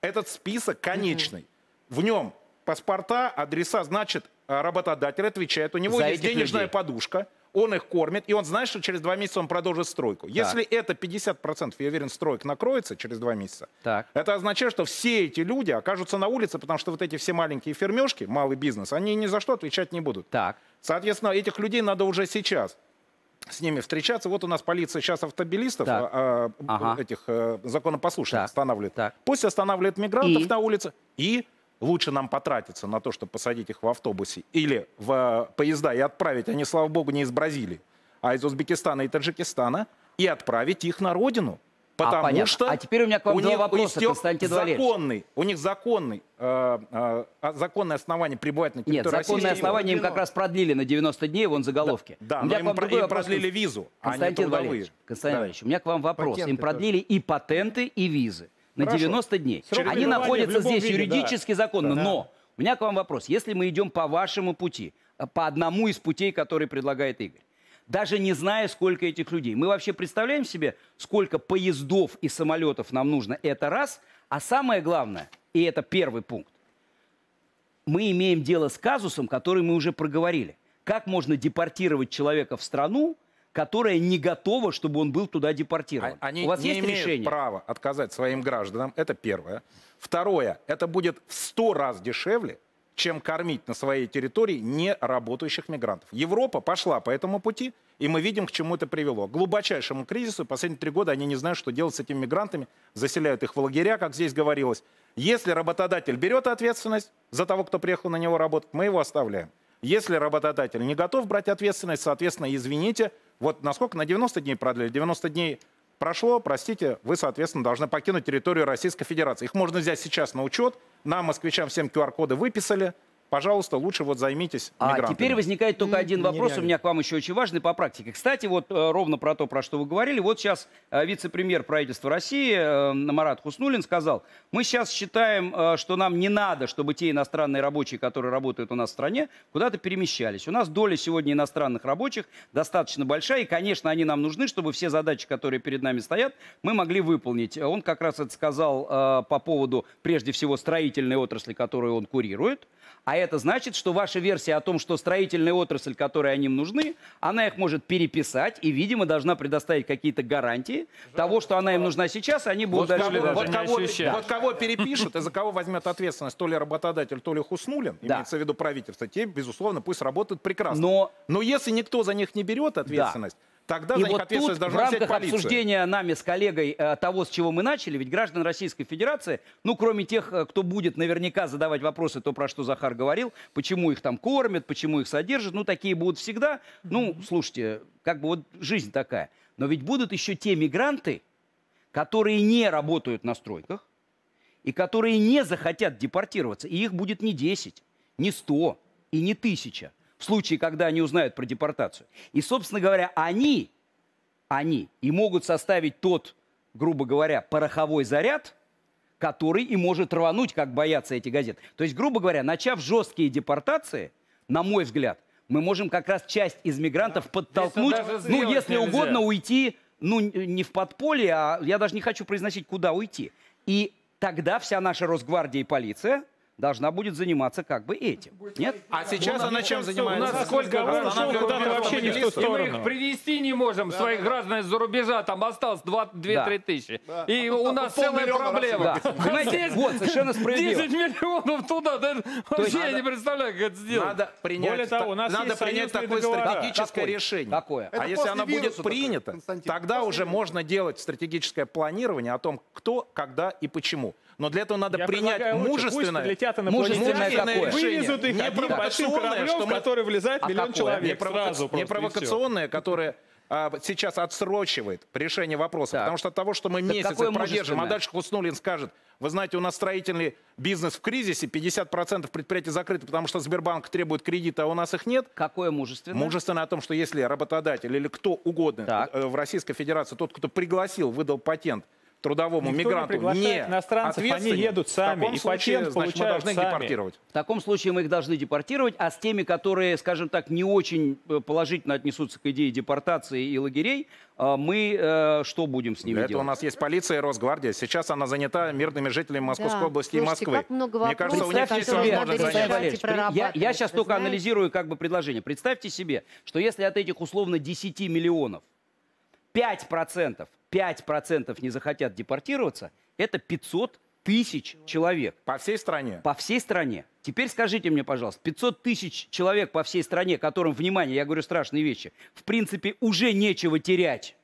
Speaker 10: этот список конечный. В нем паспорта, адреса, значит, а, работодатель отвечает. У него
Speaker 1: За
Speaker 10: есть денежная
Speaker 1: людей.
Speaker 10: подушка, он их кормит, и он знает, что через два месяца он продолжит стройку. Если это 50%, я уверен, строек накроется через два месяца,
Speaker 1: Так.
Speaker 10: это означает, что все эти люди окажутся на улице, потому что вот эти все маленькие фермежки, малый бизнес, они ни за что отвечать не будут.
Speaker 1: Так.
Speaker 10: Соответственно, этих людей надо уже сейчас с ними встречаться. Вот у нас полиция сейчас автомобилистов,
Speaker 1: Так.
Speaker 10: а, а,
Speaker 1: Ага.
Speaker 10: этих э, законопослушных
Speaker 1: Так.
Speaker 10: останавливает.
Speaker 1: Так.
Speaker 10: Пусть останавливает мигрантов
Speaker 1: И?
Speaker 10: на улице. И лучше нам потратиться на то, чтобы посадить их в автобусе или в э, поезда и отправить, они, слава богу, не из Бразилии, а из Узбекистана и Таджикистана, и отправить их на родину. Потому
Speaker 1: понятно.
Speaker 10: что
Speaker 1: А теперь у меня к вам
Speaker 10: у
Speaker 1: два
Speaker 10: них
Speaker 1: вопроса, Константин
Speaker 10: законный, у них законный, э, э, а- законное основание пребывать на территории
Speaker 1: Нет, законное
Speaker 10: Российской
Speaker 1: основание им как раз продлили на 90 дней, вон заголовки.
Speaker 10: Да,
Speaker 1: У
Speaker 10: но
Speaker 1: меня
Speaker 10: им, про- им
Speaker 1: вопрос,
Speaker 10: продлили визу, а не
Speaker 1: Константин
Speaker 10: трудовые.
Speaker 1: Валерьевич, Константин
Speaker 10: Да.
Speaker 1: Валерьевич, у меня к вам вопрос.
Speaker 9: Патенты
Speaker 1: им продлили и патенты, и визы на
Speaker 10: Хорошо.
Speaker 1: 90 дней.
Speaker 10: Срок
Speaker 1: Они находятся здесь
Speaker 10: виде, да.
Speaker 1: юридически законно, но у меня к вам вопрос. Если мы идем по вашему пути, э, по одному из путей, который предлагает Игорь, даже не зная, сколько этих людей. Мы вообще представляем себе, сколько поездов и самолетов нам нужно? Это раз. А самое главное, и это первый пункт, мы имеем дело с казусом, который мы уже проговорили. Как можно депортировать человека в страну, которая не готова, чтобы он был туда депортирован?
Speaker 10: Они
Speaker 1: У вас
Speaker 10: не
Speaker 1: есть
Speaker 10: имеют
Speaker 1: решение?
Speaker 10: права отказать своим гражданам. Это первое. Второе. Это будет в сто раз дешевле, чем кормить на своей территории не работающих мигрантов. Европа пошла по этому пути, и мы видим, к чему это привело. К глубочайшему кризису. Последние три года они не знают, что делать с этими мигрантами. Заселяют их в лагеря, как здесь говорилось. Если работодатель берет ответственность за того, кто приехал на него работать, мы его оставляем. Если работодатель не готов брать ответственность, соответственно, извините, вот насколько на 90 дней продлили? 90 дней прошло, простите, вы, соответственно, должны покинуть территорию Российской Федерации. Их можно взять сейчас на учет, нам, москвичам, всем QR-коды выписали. Пожалуйста, лучше вот займитесь
Speaker 1: А
Speaker 10: мигрантами.
Speaker 1: теперь возникает только один вопрос, у меня к вам еще очень важный по практике. Кстати, вот э, ровно про то, про что вы говорили, вот сейчас э, вице-премьер правительства России э, Марат Хуснулин сказал, мы сейчас считаем, что нам не надо, чтобы те иностранные рабочие, которые работают у нас в стране, куда-то перемещались. У нас доля сегодня иностранных рабочих достаточно большая, и, конечно, они нам нужны, чтобы все задачи, которые перед нами стоят, мы могли выполнить. Он как раз это сказал по поводу, прежде всего, строительной отрасли, которую он курирует. А А это значит, что ваша версия о том, что строительная отрасль, которая они им нужны, она их может переписать и, видимо, должна предоставить какие-то гарантии того, что она им нужна сейчас, и они будут
Speaker 10: Вот
Speaker 1: дальше...
Speaker 10: кого,
Speaker 4: даже
Speaker 10: вот кого- вот кого перепишут и за кого возьмет ответственность то ли работодатель, то ли Хуснулин,
Speaker 1: Да.
Speaker 10: имеется в виду правительство, те, безусловно, пусть работают прекрасно.
Speaker 1: Но
Speaker 10: Но если никто за них не берет ответственность, тогда
Speaker 1: И
Speaker 10: за них
Speaker 1: вот
Speaker 10: ответственность
Speaker 1: тут в рамках обсуждения нами с коллегой э, того, с чего мы начали, ведь граждан Российской Федерации, ну, кроме тех, э, кто будет наверняка задавать вопросы, то, про что Захар говорил, почему их там кормят, почему их содержат, ну, такие будут всегда. Ну, слушайте, как бы вот жизнь такая. Но ведь будут еще те мигранты, которые не работают на стройках, и которые не захотят депортироваться. И их будет не 10, не 100 и не 1000 в случае, когда они узнают про депортацию. И, собственно говоря, они, они и могут составить тот, грубо говоря, пороховой заряд, который и может рвануть, как боятся эти газеты. То есть, грубо говоря, начав жесткие депортации, на мой взгляд, мы можем как раз часть из мигрантов подтолкнуть,
Speaker 4: даже
Speaker 1: ну, если
Speaker 4: нельзя.
Speaker 1: угодно, уйти, ну, не в подполье, а я даже не хочу произносить, куда уйти. И тогда вся наша Росгвардия и полиция должна будет заниматься как бы этим. Нет?
Speaker 10: А сейчас она чем
Speaker 4: У
Speaker 10: занимается?
Speaker 4: нас сколько
Speaker 2: куда-то
Speaker 4: автомобилистов,
Speaker 2: вообще не в ту
Speaker 4: и мы
Speaker 2: сторону.
Speaker 4: их привезти не можем, своих граждан из-за рубежа, там осталось 2-3 тысячи. И у нас целая проблема.
Speaker 1: Да.
Speaker 4: А
Speaker 1: Понимаете? Вот, совершенно справедливо.
Speaker 4: 10 миллионов туда, да, вообще я не представляю, как это сделать.
Speaker 10: Надо принять,
Speaker 2: Более того, у нас
Speaker 10: надо
Speaker 2: есть
Speaker 10: принять такое
Speaker 2: договора.
Speaker 10: стратегическое
Speaker 1: Какое?
Speaker 10: решение.
Speaker 1: Какое?
Speaker 10: А если оно будет принято, тогда уже можно делать стратегическое планирование о том, кто, когда и почему. Но для этого надо
Speaker 2: Я
Speaker 10: принять
Speaker 2: предлагаю лучше,
Speaker 10: мужественное,
Speaker 1: Мужественное какое?
Speaker 2: вывезут их
Speaker 10: Не провокационное, что мы-
Speaker 2: который влезает
Speaker 1: А
Speaker 2: миллион
Speaker 1: какое?
Speaker 2: человек
Speaker 10: не, провока-
Speaker 2: сразу
Speaker 10: не провокационное, которое а, сейчас отсрочивает решение вопроса.
Speaker 1: Так.
Speaker 10: Потому что от того, что мы
Speaker 1: Так
Speaker 10: месяц
Speaker 1: какое
Speaker 10: их продержим, а
Speaker 1: мужественное?
Speaker 10: дальше Хуснулин скажет, вы знаете, у нас строительный бизнес в кризисе, 50% предприятий закрыты, потому что Сбербанк требует кредита, а у нас их нет.
Speaker 1: Какое мужественное?
Speaker 10: Мужественно о том, что если работодатель или кто угодно
Speaker 1: Так.
Speaker 10: э, в Российской Федерации, тот, кто пригласил, выдал патент трудовому
Speaker 2: Никто не
Speaker 10: мигранту,
Speaker 2: приглашает иностранцев, они едут сами,
Speaker 10: в таком
Speaker 2: и
Speaker 10: случае,
Speaker 2: патент
Speaker 10: значит, мы должны
Speaker 2: сами.
Speaker 10: депортировать.
Speaker 1: В таком случае мы их должны депортировать, а с теми, которые, скажем так, не очень э, положительно отнесутся к идее депортации и лагерей, э, мы э, что будем с ними
Speaker 10: Для этого у
Speaker 1: делать?
Speaker 10: нас есть полиция и Росгвардия. Сейчас она занята мирными жителями Московской
Speaker 3: Да.
Speaker 10: области и
Speaker 3: Слушайте,
Speaker 10: Москвы.
Speaker 3: как много
Speaker 10: Мне кажется, у них есть возможность занять.
Speaker 3: и
Speaker 1: я, я сейчас только
Speaker 3: знаете?
Speaker 1: анализирую как бы предложение. Представьте себе, что если от этих условно 10 миллионов 5%, 5% не захотят депортироваться, это 500 тысяч человек.
Speaker 10: По всей стране.
Speaker 1: По всей стране. Теперь скажите мне, пожалуйста, 500 тысяч человек по всей стране, которым, внимание, я говорю страшные вещи, в принципе, уже нечего терять.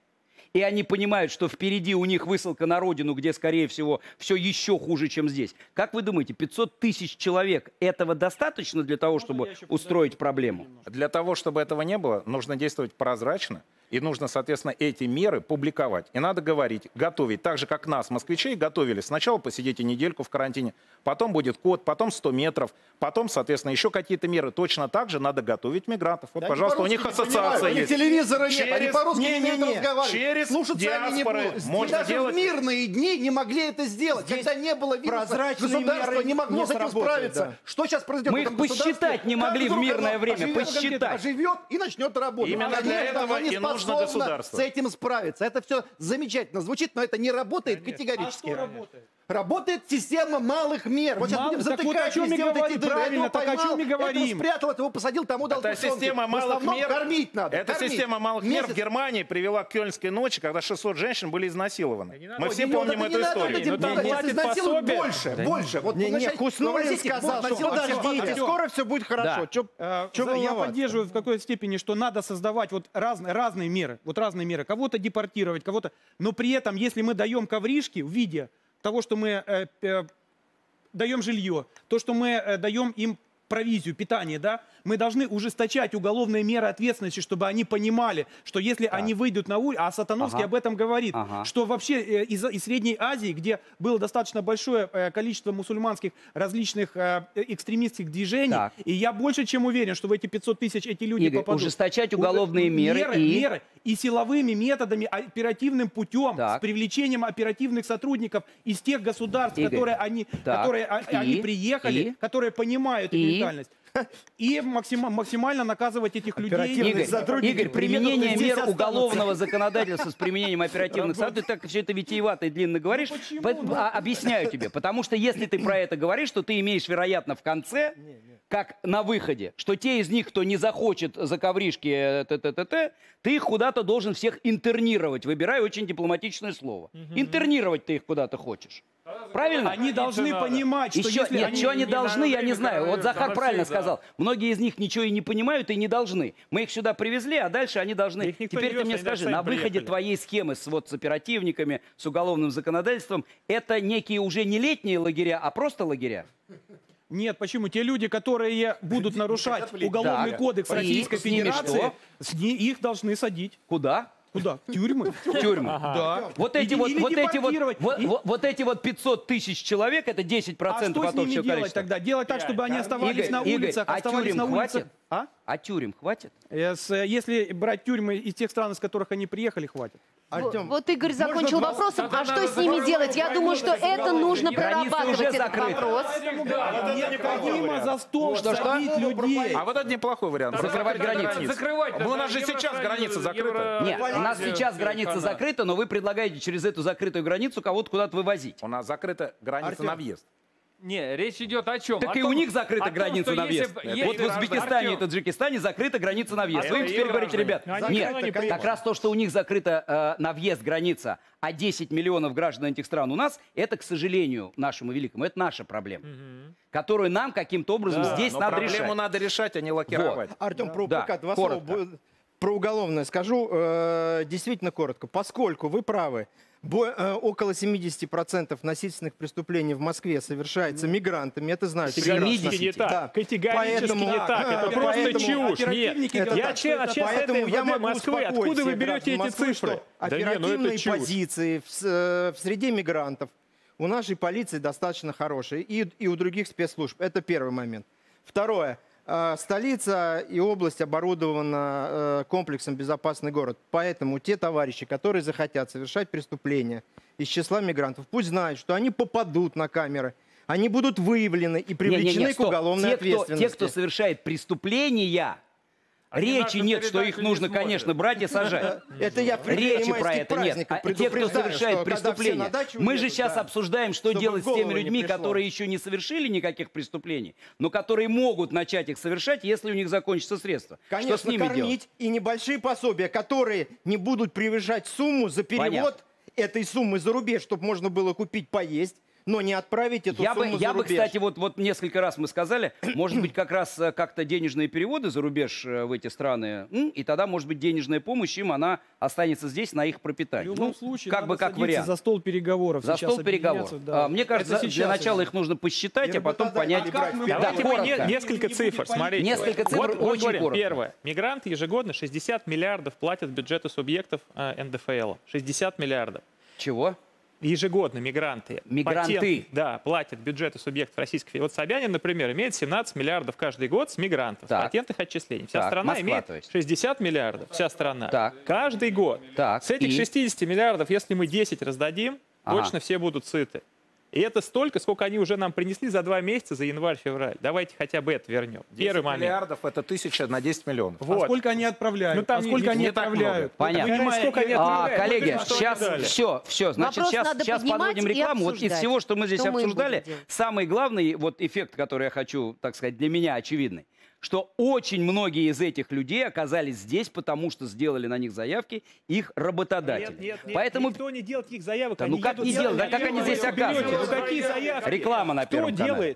Speaker 1: И они понимают, что впереди у них высылка на родину, где, скорее всего, все еще хуже, чем здесь. Как вы думаете, 500 тысяч человек этого достаточно для того, чтобы устроить проблему?
Speaker 10: Для того, чтобы этого не было, нужно действовать прозрачно. И нужно, соответственно, эти меры публиковать. И надо говорить, готовить. Так же, как нас, москвичей, готовили. Сначала посидите недельку в карантине, потом будет код, потом 100 метров, потом, соответственно, еще какие-то меры. Точно так же надо готовить мигрантов. Вот,
Speaker 7: Да
Speaker 10: пожалуйста, у них
Speaker 7: не
Speaker 10: ассоциация
Speaker 7: понимают, у них
Speaker 10: есть.
Speaker 7: телевизора нет, они
Speaker 10: Через-
Speaker 7: по-русски не умеют
Speaker 10: Не-не-не.
Speaker 7: разговаривать.
Speaker 10: Через
Speaker 7: Слушаться они не будут.
Speaker 10: можно
Speaker 7: Даже
Speaker 10: делать-
Speaker 7: в мирные дни не могли это сделать.
Speaker 9: Здесь
Speaker 7: Когда не было вируса,
Speaker 9: прозрачные
Speaker 7: государство
Speaker 9: меры
Speaker 7: не могло
Speaker 9: не
Speaker 7: с этим справиться.
Speaker 9: да.
Speaker 7: Что сейчас произойдет?
Speaker 1: Мы их посчитать не могли в мирное время, посчитать.
Speaker 7: Оживет и начнет работать.
Speaker 10: Именно для этого
Speaker 7: не
Speaker 10: и нужно
Speaker 7: способно
Speaker 10: государство.
Speaker 7: с этим справиться. Это все замечательно звучит, но это не работает категорически. Работает система малых мер. Вот сейчас
Speaker 6: Мало-
Speaker 7: будем
Speaker 6: так вот
Speaker 7: затыкать
Speaker 6: о чем
Speaker 7: эти
Speaker 6: говорим,
Speaker 7: дыры.
Speaker 6: правильно, так о чем
Speaker 7: поймал,
Speaker 6: мы говорим?
Speaker 7: Этого спрятал, этого посадил, тому дал
Speaker 10: Это
Speaker 7: тушенки.
Speaker 10: система малых мер.
Speaker 7: кормить надо.
Speaker 10: Эта
Speaker 7: кормить.
Speaker 10: система малых мер в
Speaker 7: Месяц-
Speaker 10: Германии привела к Кёльнской ночи, когда 600 женщин были изнасилованы. Мы все
Speaker 7: Не,
Speaker 10: помним
Speaker 7: вот это
Speaker 10: эту
Speaker 7: не надо
Speaker 10: историю.
Speaker 7: этим
Speaker 2: Ну, там платят
Speaker 7: Если изнасилуют
Speaker 2: пособие.
Speaker 7: больше, больше. Вот
Speaker 9: Не, не,
Speaker 7: их,
Speaker 9: сказал, что подождите, скоро все будет хорошо.
Speaker 6: Э, Я поддерживаю в какой-то степени, что надо создавать вот разные, разные меры. Вот разные меры. Кого-то депортировать, кого-то... Но при этом, если мы даем ковришки в виде того, что мы э, э, даем жилье, то, что мы э, даем им провизию, питание, да, мы должны ужесточать уголовные меры ответственности, чтобы они понимали, что если они выйдут на улицу, а Сатановский
Speaker 1: Ага.
Speaker 6: об этом говорит,
Speaker 1: Ага.
Speaker 6: что вообще э, из, из Средней Азии, где было достаточно большое э, количество мусульманских различных э, экстремистских движений,
Speaker 1: Так.
Speaker 6: и я больше чем уверен, что в эти 500 тысяч эти люди
Speaker 1: Игорь,
Speaker 6: попадут.
Speaker 1: ужесточать
Speaker 6: Уже
Speaker 1: уголовные меры
Speaker 6: меры,
Speaker 1: и-
Speaker 6: меры и силовыми методами, оперативным путем,
Speaker 1: Так.
Speaker 6: с привлечением оперативных сотрудников из тех государств,
Speaker 1: Игорь,
Speaker 6: которые они,
Speaker 1: так.
Speaker 6: которые а-
Speaker 1: И?
Speaker 6: они приехали,
Speaker 1: И?
Speaker 6: которые понимают
Speaker 1: И?
Speaker 6: ментальность. И максима- максимально наказывать этих людей.
Speaker 1: Игорь, Игорь, применение мер
Speaker 9: останутся.
Speaker 1: уголовного законодательства с (laughs) применением оперативных сотрудников, ты так все это витиевато и длинно говоришь.
Speaker 6: почему?
Speaker 1: Поэтому, а, объясняю тебе, потому что если ты про это говоришь, то ты имеешь, вероятно, в конце как на выходе, что те из них, кто не захочет за ковришки э, т-т-т-т, ты их куда-то должен всех интернировать. Выбирай очень дипломатичное слово. Интернировать ты их куда-то хочешь. Правильно?
Speaker 6: Они должны понимать, что
Speaker 1: Еще,
Speaker 6: если
Speaker 1: нет,
Speaker 6: они...
Speaker 1: что они
Speaker 2: не
Speaker 1: должны, я не знаю. Вот Захар правильно
Speaker 2: да.
Speaker 1: сказал. Многие из них ничего и не понимают и не должны. Мы их сюда привезли, а дальше они должны...
Speaker 2: Их никто не
Speaker 1: Теперь ты
Speaker 2: вез,
Speaker 1: мне
Speaker 2: они даже
Speaker 1: скажи, на выходе
Speaker 2: приехали.
Speaker 1: твоей схемы с, вот, с оперативниками, с уголовным законодательством, это некие уже не летние лагеря, а просто лагеря?
Speaker 6: Нет, почему? Те люди, которые будут нарушать уголовный
Speaker 1: Так.
Speaker 6: кодекс
Speaker 1: И
Speaker 6: Российской
Speaker 1: с
Speaker 6: Федерации, с ни- их должны садить.
Speaker 1: Куда?
Speaker 6: Куда? В тюрьмы.
Speaker 1: В тюрьму.
Speaker 6: Да.
Speaker 1: Вот эти
Speaker 6: Или-
Speaker 1: вот,
Speaker 6: или
Speaker 1: вот эти вот, вот,
Speaker 6: И-
Speaker 1: вот- вот эти вот 500 тысяч человек, это 10%
Speaker 6: А что с
Speaker 1: от
Speaker 6: ними
Speaker 1: общего
Speaker 6: делать
Speaker 1: количества.
Speaker 6: тогда? Делать так, чтобы они оставались
Speaker 1: Игорь,
Speaker 6: на
Speaker 1: Игорь,
Speaker 6: улицах,
Speaker 1: а
Speaker 6: оставались
Speaker 1: тюрем
Speaker 6: на улицах.
Speaker 1: хватит?
Speaker 6: А?
Speaker 1: А тюрем хватит?
Speaker 6: Э, э, Если брать тюрьмы из тех стран, из которых они приехали, хватит.
Speaker 9: Артем,
Speaker 3: Вот Игорь закончил
Speaker 9: два-
Speaker 3: вопросом, а что с ними делать? Я думаю, что это нужно прорабатывать этот
Speaker 1: закрыты.
Speaker 3: вопрос.
Speaker 6: Необходимо за стол
Speaker 1: Что, что?
Speaker 6: людей.
Speaker 10: А вот это неплохой вариант.
Speaker 1: Закрывать границы.
Speaker 4: Закрывать.
Speaker 10: У нас же сейчас граница закрыта.
Speaker 4: Евро-
Speaker 1: Нет, у нас сейчас граница закрыта, но вы предлагаете через эту закрытую границу кого-то куда-то вывозить.
Speaker 10: У нас закрыта граница на въезд.
Speaker 4: Не, речь идет о чем?
Speaker 1: Так
Speaker 4: О
Speaker 1: и
Speaker 4: том-
Speaker 1: у них закрыта
Speaker 4: том,
Speaker 1: граница
Speaker 4: что
Speaker 1: на
Speaker 4: если
Speaker 1: въезд.
Speaker 4: б-
Speaker 1: Вот
Speaker 4: если
Speaker 1: в Узбекистане и
Speaker 4: Артем,
Speaker 1: Таджикистане закрыта граница на въезд.
Speaker 4: А
Speaker 1: Вы им теперь говорите, ребят,
Speaker 2: они
Speaker 1: нет,
Speaker 2: не
Speaker 1: как раз то, что у них закрыта э, на въезд граница, а 10 миллионов граждан этих стран у нас, это, к сожалению, нашему великому, это наша проблема, которую нам каким-то образом
Speaker 10: Да,
Speaker 1: здесь
Speaker 10: но
Speaker 1: надо
Speaker 10: проблему
Speaker 1: решать.
Speaker 10: надо решать, а не лакировать.
Speaker 9: Артем, про
Speaker 1: Да,
Speaker 9: два
Speaker 1: коротко.
Speaker 9: слова. Про уголовное скажу э, действительно коротко. Поскольку вы правы, около 70% насильственных преступлений в Москве совершается мигрантами, это знают.
Speaker 2: Категорически не так.
Speaker 9: Да.
Speaker 2: Категорически
Speaker 9: Поэтому-
Speaker 2: не так. Это
Speaker 9: а,
Speaker 2: просто
Speaker 9: поэтому
Speaker 2: чушь. Нет,
Speaker 6: оперативники
Speaker 2: я член общественной
Speaker 9: Поэтому я могу
Speaker 2: Москвы. Откуда вы берете эти цифры? ну
Speaker 9: Оперативные позиции э, в среде мигрантов у нашей полиции достаточно хорошие и, и у других спецслужб. Это первый момент. Второе. Э, Столица и область оборудована э, комплексом «Безопасный город». Поэтому те товарищи, которые захотят совершать преступления из числа мигрантов, пусть знают, что они попадут на камеры, они будут выявлены и привлечены
Speaker 1: Не-не-не,
Speaker 9: к
Speaker 1: стоп.
Speaker 9: уголовной
Speaker 1: те, кто,
Speaker 9: ответственности.
Speaker 1: те, кто совершает преступления, речи
Speaker 4: наши
Speaker 1: нет, что их
Speaker 4: не
Speaker 1: нужно,
Speaker 4: смотрят.
Speaker 1: конечно, брать и сажать. (laughs)
Speaker 9: Это я
Speaker 1: Речи про это нет. А те, кто совершает преступления. Мы же сейчас
Speaker 9: да,
Speaker 1: обсуждаем, что делать с теми
Speaker 9: не
Speaker 1: людьми, которые еще не совершили никаких преступлений, но которые могут начать их совершать, если у них закончатся средства.
Speaker 9: Конечно,
Speaker 1: что с ними
Speaker 9: кормить
Speaker 1: делать?
Speaker 9: и небольшие пособия, которые не будут превышать сумму за перевод
Speaker 1: Понятно.
Speaker 9: этой суммы за рубеж, чтобы можно было купить поесть, но не отправить эту
Speaker 1: Я бы,
Speaker 9: сумму
Speaker 1: я
Speaker 9: за
Speaker 1: бы, кстати, вот, вот несколько раз мы сказали, (clears throat) может быть, как раз э, как-то денежные переводы за рубеж э, в эти страны, и тогда, может быть, денежная помощь им, она останется здесь на их
Speaker 6: В
Speaker 1: пропитание.
Speaker 6: любом
Speaker 1: Ну,
Speaker 6: случае,
Speaker 1: как
Speaker 6: надо
Speaker 1: бы как вариант.
Speaker 6: за стол переговоров.
Speaker 1: За
Speaker 6: сейчас
Speaker 1: стол переговоров.
Speaker 6: да.
Speaker 1: А, Мне кажется,
Speaker 6: Это
Speaker 1: для
Speaker 6: сейчас
Speaker 1: начала
Speaker 6: уже.
Speaker 1: их нужно посчитать, а потом понять.
Speaker 9: первую
Speaker 1: Да,
Speaker 2: Давайте не-
Speaker 1: коротко.
Speaker 2: несколько
Speaker 6: Не
Speaker 2: цифр, смотрите.
Speaker 1: Несколько цифр,
Speaker 2: Вот- вот
Speaker 1: очень
Speaker 2: говорим.
Speaker 1: коротко.
Speaker 2: Первое. Мигранты ежегодно 60 миллиардов платят бюджету субъектов э, НДФЛ. 60 миллиардов.
Speaker 1: Чего?
Speaker 2: Ежегодно мигранты.
Speaker 1: Мигранты.
Speaker 2: патент- да, платят бюджету субъектов Российской Федерации. Вот Собянин, например, имеет 17 миллиардов каждый год с мигрантов,
Speaker 1: Так.
Speaker 2: патентных отчислений. Вся
Speaker 1: Так,
Speaker 2: страна
Speaker 1: Москва,
Speaker 2: имеет
Speaker 1: то есть.
Speaker 2: 60 миллиардов. Вся страна.
Speaker 1: Так.
Speaker 2: Каждый год.
Speaker 1: Так,
Speaker 2: С этих
Speaker 1: и?
Speaker 2: 60 миллиардов, если мы 10 раздадим,
Speaker 1: Ага.
Speaker 2: точно все будут сыты. И это столько, сколько они уже нам принесли за два месяца, за январь-февраль. Давайте хотя бы это вернем.
Speaker 10: 10
Speaker 2: Первый момент.
Speaker 10: миллиардов это тысяча на 10 миллионов.
Speaker 6: А
Speaker 2: Вот.
Speaker 6: сколько они отправляют?
Speaker 2: Ну, там
Speaker 6: а сколько
Speaker 2: не-
Speaker 6: они
Speaker 10: не
Speaker 6: отправляют?
Speaker 1: Понятно.
Speaker 6: Понимая-
Speaker 2: Сколько они
Speaker 1: А,
Speaker 2: отправляют?
Speaker 1: коллеги,
Speaker 2: Ну, что они
Speaker 1: сейчас все, все. Значит,
Speaker 3: Вопрос
Speaker 1: сейчас, сейчас подводим рекламу. Вот из всего, что мы здесь
Speaker 3: Что
Speaker 1: обсуждали, самый главный вот эффект, который я хочу, так сказать, для меня очевидный, что очень многие из этих людей оказались здесь, потому что сделали на них заявки их работодатели.
Speaker 2: Нет, нет, нет,
Speaker 1: Поэтому
Speaker 2: никто не делает их заявок.
Speaker 1: Да ну как не
Speaker 2: делать?
Speaker 1: Да как они здесь оказываются?
Speaker 2: Ну какие заявки?
Speaker 1: Реклама на
Speaker 2: Кто
Speaker 1: Первом канале.
Speaker 2: делает?